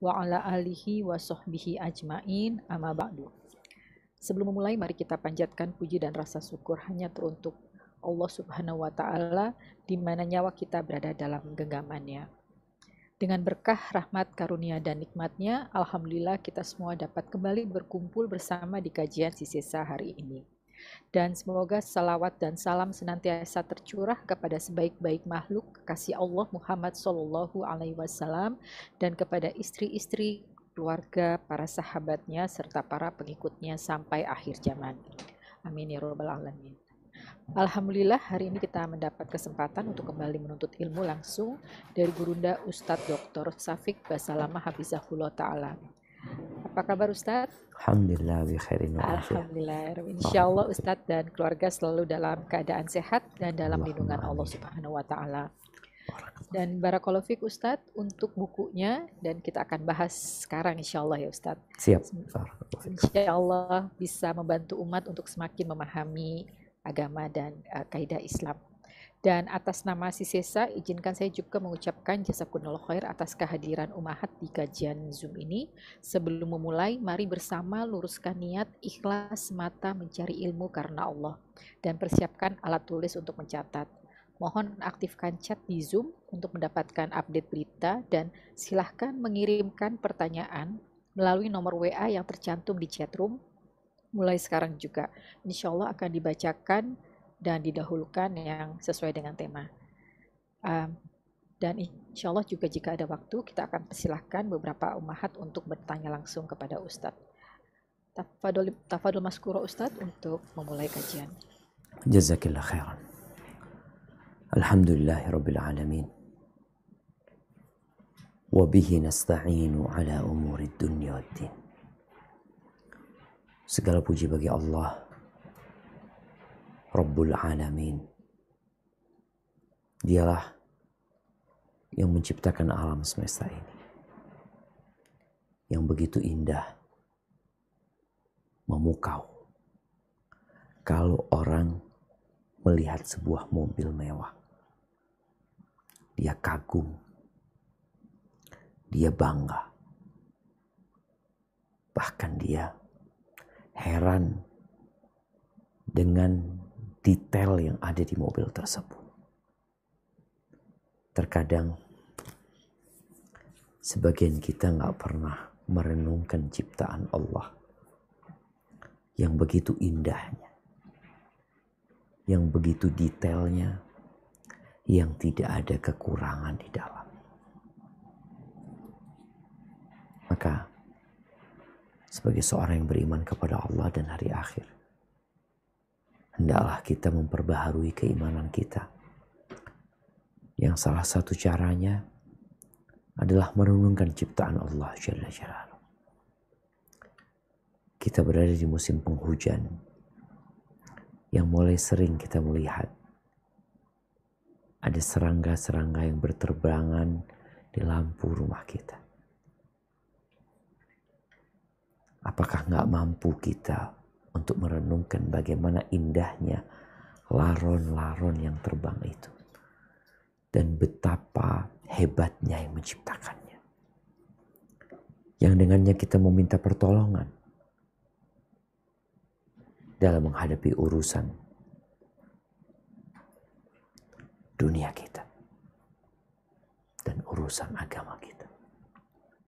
wa ala alihi wa sahbihi ajmain amma ba'du. Sebelum memulai mari kita panjatkan puji dan rasa syukur hanya teruntuk Allah Subhanahu wa taala di mana nyawa kita berada dalam genggamannya. Dengan berkah, rahmat, karunia, dan nikmatnya, Alhamdulillah kita semua dapat kembali berkumpul bersama di kajian Sisesa hari ini. Dan semoga salawat dan salam senantiasa tercurah kepada sebaik-baik makhluk kasih Allah Muhammad Sallallahu Alaihi Wasallam dan kepada istri-istri, keluarga, para sahabatnya, serta para pengikutnya sampai akhir zaman. Amin ya robbal alamin. Alhamdulillah hari ini kita mendapat kesempatan untuk kembali menuntut ilmu langsung dari Gurunda Ustadz Dr. Safik Basalama Habizahullah Ta'ala. Apa kabar Ustadz? Alhamdulillah bi khairin Alhamdulillah. Insya Allah Ustadz dan keluarga selalu dalam keadaan sehat dan dalam lindungan Allah Subhanahu wa taala. Dan Barakallahu Fik Ustadz untuk bukunya dan kita akan bahas sekarang insya Allah ya Ustadz. Siap. Insya Allah bisa membantu umat untuk semakin memahami agama dan uh, kaidah Islam. Dan atas nama Sisesa, izinkan saya juga mengucapkan jasa kunul khair atas kehadiran Umahat di kajian Zoom ini. Sebelum memulai, mari bersama luruskan niat ikhlas mata mencari ilmu karena Allah. Dan persiapkan alat tulis untuk mencatat. Mohon aktifkan chat di Zoom untuk mendapatkan update berita dan silahkan mengirimkan pertanyaan melalui nomor WA yang tercantum di chat room mulai sekarang juga. Insya Allah akan dibacakan dan didahulukan yang sesuai dengan tema. Um, dan insya Allah juga jika ada waktu kita akan persilahkan beberapa umahat untuk bertanya langsung kepada Ustadz. Tafadul, tafadul maskuro Ustadz untuk memulai kajian. Jazakillah khairan. Alhamdulillahirrabbilalamin. Wabihi nasta'inu ala umuri dunia din. Segala puji bagi Allah Rabbul Alamin. Dialah yang menciptakan alam semesta ini. Yang begitu indah, memukau. Kalau orang melihat sebuah mobil mewah, dia kagum, dia bangga, bahkan dia heran dengan detail yang ada di mobil tersebut. Terkadang sebagian kita nggak pernah merenungkan ciptaan Allah yang begitu indahnya, yang begitu detailnya, yang tidak ada kekurangan di dalam. Maka sebagai seorang yang beriman kepada Allah dan hari akhir. Hendaklah kita memperbaharui keimanan kita. Yang salah satu caranya adalah merenungkan ciptaan Allah Jalla Jalaluhu. Kita berada di musim penghujan yang mulai sering kita melihat ada serangga-serangga yang berterbangan di lampu rumah kita. Apakah nggak mampu kita untuk merenungkan bagaimana indahnya laron-laron yang terbang itu. Dan betapa hebatnya yang menciptakannya. Yang dengannya kita meminta pertolongan dalam menghadapi urusan dunia kita dan urusan agama kita.